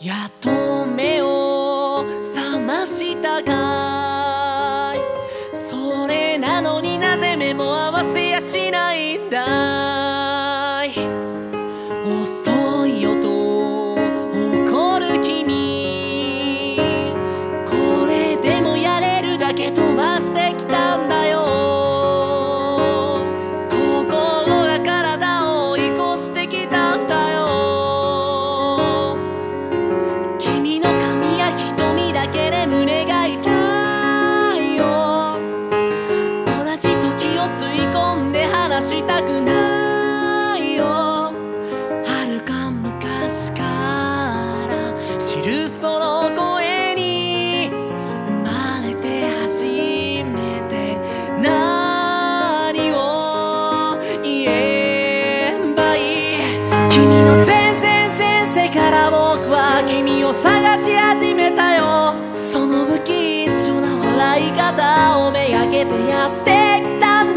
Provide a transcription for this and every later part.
やっと目を覚ましたかい。それなのになぜ目も合わせやしないんだ。吸い込んで話したくないよ。遥か昔から知るその声に生まれて初めて何を言えばい。い君の全然前世から僕は君を探し始めたよ。その不吉祥な笑い方をめがけてやってきた。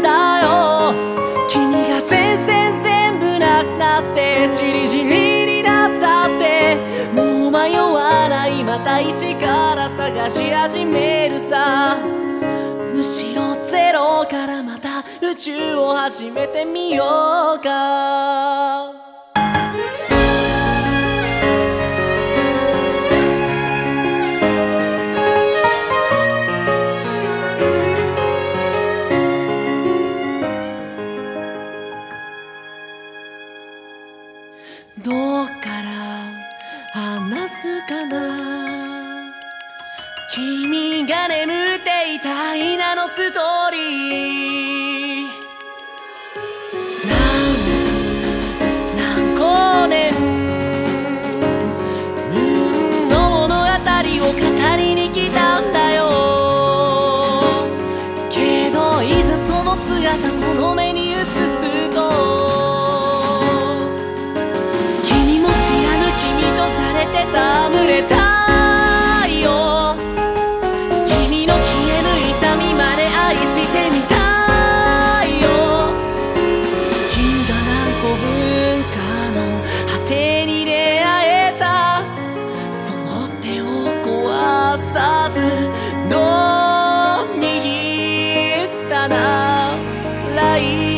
だよ。君が全然全部なくなってチリチリになったって。もう迷わないまた一から探し始めるさ。むしろゼロからまた宇宙を始めてみようか。どうから話すかな？君が眠っていた稲のストーリー。握ったない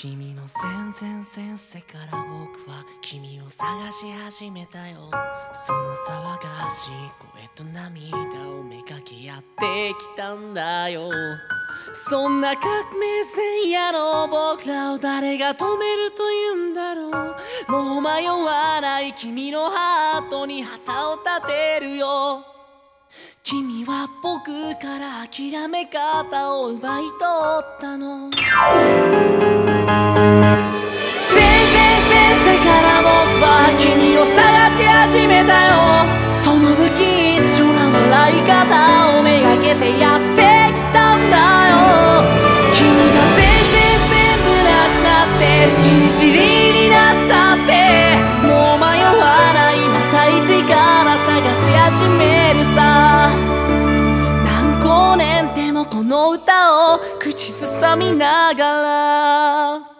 君の全然前世から僕は君を探し始めたよ。その騒がしい声と涙をめかけやってきたんだよ。そんな革命前夜の僕らを誰が止めると言うんだろう。もう迷わない君のハートに旗を立てるよ。君は僕から諦め方を奪い取ったの。全然前世からも君を探し始めたよその不器用な笑い方をめがけてやってきたんだよ。君が全然全部なくなってじりじりみながら。